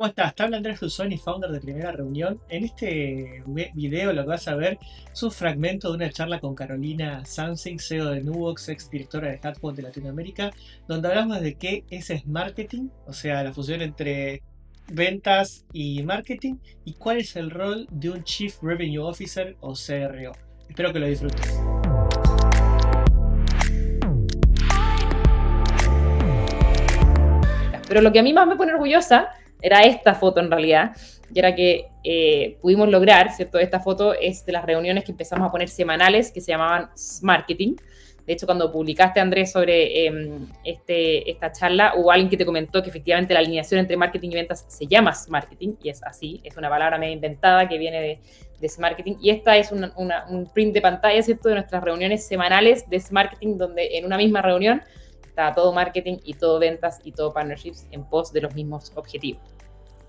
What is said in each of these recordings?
¿Cómo estás? Está habla Andrés Rusoni, founder de Primera Reunión. En este video lo que vas a ver es un fragmento de una charla con Carolina Sansing, CEO de Nubox, ex directora de Hatbot de Latinoamérica, donde hablamos de qué es marketing, o sea, la fusión entre ventas y marketing, y cuál es el rol de un Chief Revenue Officer o CRO. Espero que lo disfrutes. Pero lo que a mí más me pone orgullosa era esta foto en realidad, y era que eh, pudimos lograr, ¿cierto? Esta foto es de las reuniones que empezamos a poner semanales que se llamaban Marketing. De hecho, cuando publicaste, Andrés, sobre em, este, esta charla, hubo alguien que te comentó que efectivamente la alineación entre marketing y ventas se llama marketing, y es así, es una palabra medio inventada que viene de, de marketing. Y esta es un print de pantalla, ¿cierto?, de nuestras reuniones semanales de marketing, donde en una misma reunión está todo marketing y todo ventas y todo partnerships en pos de los mismos objetivos.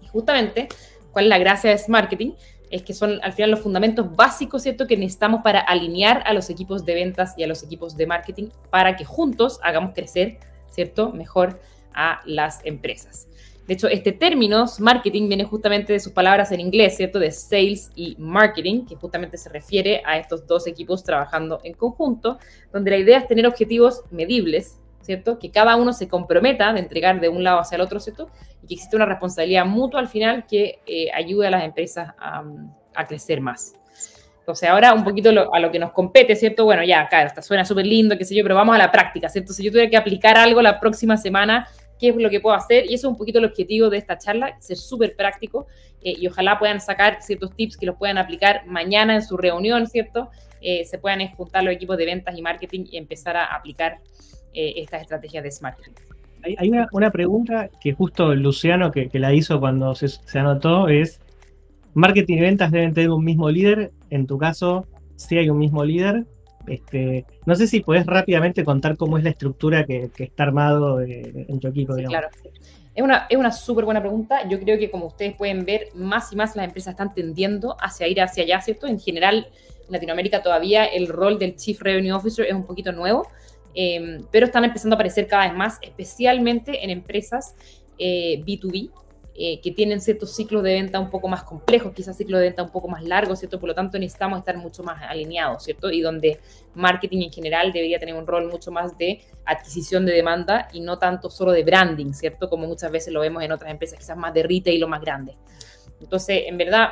Y justamente, ¿cuál es la gracia de marketing? Es que son al final los fundamentos básicos, ¿cierto?, que necesitamos para alinear a los equipos de ventas y a los equipos de marketing para que juntos hagamos crecer, ¿cierto?, mejor a las empresas. De hecho, este término, marketing, viene justamente de sus palabras en inglés, ¿cierto? De sales y marketing, que justamente se refiere a estos dos equipos trabajando en conjunto, donde la idea es tener objetivos medibles, ¿cierto? Que cada uno se comprometa de entregar de un lado hacia el otro, ¿cierto? Y que existe una responsabilidad mutua al final que eh, ayude a las empresas a, crecer más. Entonces, ahora un poquito a lo que nos compete, ¿cierto? Bueno, ya, claro, está, suena súper lindo, qué sé yo, pero vamos a la práctica, ¿cierto? Si yo tuviera que aplicar algo la próxima semana, ¿qué es lo que puedo hacer? Y eso es un poquito el objetivo de esta charla, ser súper práctico eh, y ojalá puedan sacar ciertos tips que los puedan aplicar mañana en su reunión, ¿cierto? Eh, se puedan juntar los equipos de ventas y marketing y empezar a aplicar eh, estas estrategias de Smart Hay, una, pregunta que justo Luciano que, la hizo cuando se, anotó es, ¿marketing y ventas deben tener un mismo líder? En tu caso, sí hay un mismo líder. Este, no sé si puedes rápidamente contar cómo es la estructura que, está armado en tu equipo. claro. Es una, es una súper buena pregunta. Yo creo que como ustedes pueden ver, más y más las empresas están tendiendo hacia ir hacia allá, ¿cierto? En general, en Latinoamérica todavía el rol del Chief Revenue Officer es un poquito nuevo. Em, pero están empezando a aparecer cada vez más, especialmente en empresas B2B, eh, eh, que tienen ciertos ciclos de venta un poco más complejos, quizás ciclos de venta un poco más largos, ¿cierto? Por lo tanto, necesitamos estar mucho más alineados, ¿cierto? Y donde marketing en general debería tener un rol mucho más de adquisición de demanda y no tanto solo de branding, ¿cierto? Como muchas veces lo vemos en otras empresas, quizás más de retail o más grandes. Entonces, en verdad,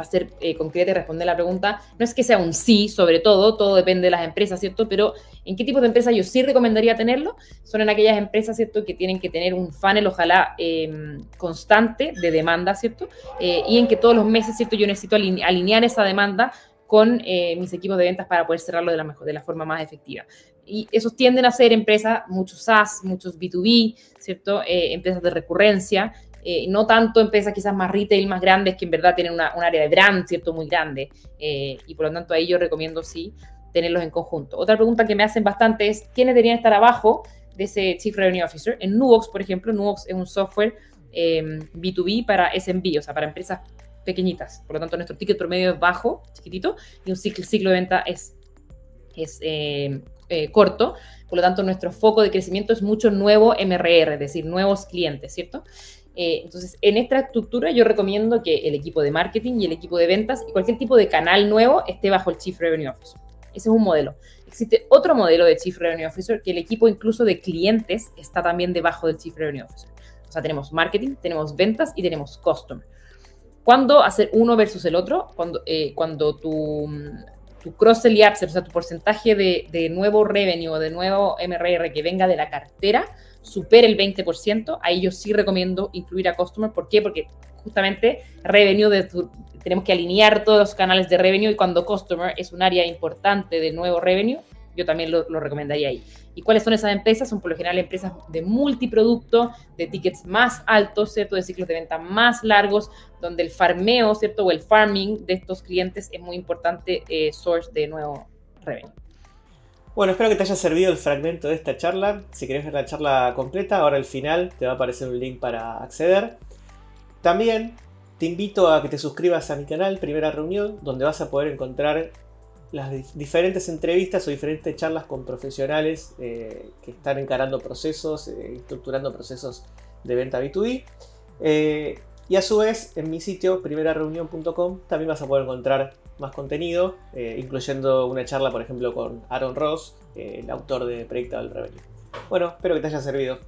para ser eh, concreta y responder la pregunta, no es que sea un sí, sobre todo, todo depende de las empresas, ¿cierto? Pero ¿en qué tipo de empresas yo sí recomendaría tenerlo? Son en aquellas empresas, ¿cierto?, que tienen que tener un funnel, ojalá, em, constante de demanda, ¿cierto? Eh, y en que todos los meses, ¿cierto?, yo necesito alinear esa demanda con eh, mis equipos de ventas para poder cerrarlo de la, mejor, de la forma más efectiva. Y esos tienden a ser empresas, muchos SaaS, muchos B2B, ¿cierto? empresas de recurrencia, eh, no tanto empresas quizás más retail, más grandes, que en verdad tienen una, un área de brand, ¿cierto? Muy grande. Eh, y por lo tanto ahí yo recomiendo sí tenerlos en conjunto. Otra pregunta que me hacen bastante es, ¿quiénes deberían estar abajo de ese Chief Revenue Officer? En Nubox, por ejemplo, Nubox es un software B2B em, para SMB, o sea, para empresas pequeñitas. Por lo tanto, nuestro ticket promedio es bajo, chiquitito, y un ciclo, ciclo de venta es, es em, eh, corto. Por lo tanto, nuestro foco de crecimiento es mucho nuevo MRR, es decir, nuevos clientes, ¿cierto? Eh, entonces, en esta estructura yo recomiendo que el equipo de marketing y el equipo de ventas y cualquier tipo de canal nuevo esté bajo el Chief Revenue Officer. Ese es un modelo. Existe otro modelo de Chief Revenue Officer que el equipo incluso de clientes está también debajo del Chief Revenue Officer. O sea, tenemos marketing, tenemos ventas y tenemos customer. ¿Cuándo hacer uno versus el otro? Cuando, eh, cuando tu, cross-sell y upsell, o sea, tu porcentaje de, de nuevo revenue o de nuevo MRR que venga de la cartera, supere el 20%, ahí yo sí recomiendo incluir a Customer. ¿Por qué? Porque justamente revenue de tenemos que alinear todos los canales de revenue y cuando Customer es un área importante de nuevo revenue, yo también lo, recomendaría ahí. ¿Y cuáles son esas empresas? Son por lo general empresas de multiproducto, de tickets más altos, ¿cierto? De ciclos de venta más largos, donde el farmeo, ¿cierto? O el farming de estos clientes es muy importante eh, source de nuevo revenue. Bueno, espero que te haya servido el fragmento de esta charla. Si querés ver la charla completa, ahora al final te va a aparecer un link para acceder. También te invito a que te suscribas a mi canal Primera Reunión, donde vas a poder encontrar las diferentes entrevistas o diferentes charlas con profesionales eh, que están encarando procesos, eh, estructurando procesos de venta B2B. Eh, y a su vez, en mi sitio, primerareunión.com, también vas a poder encontrar más contenido, eh, incluyendo una charla, por ejemplo, con Aaron Ross, el autor de Predictable Revenue. Bueno, espero que te haya servido.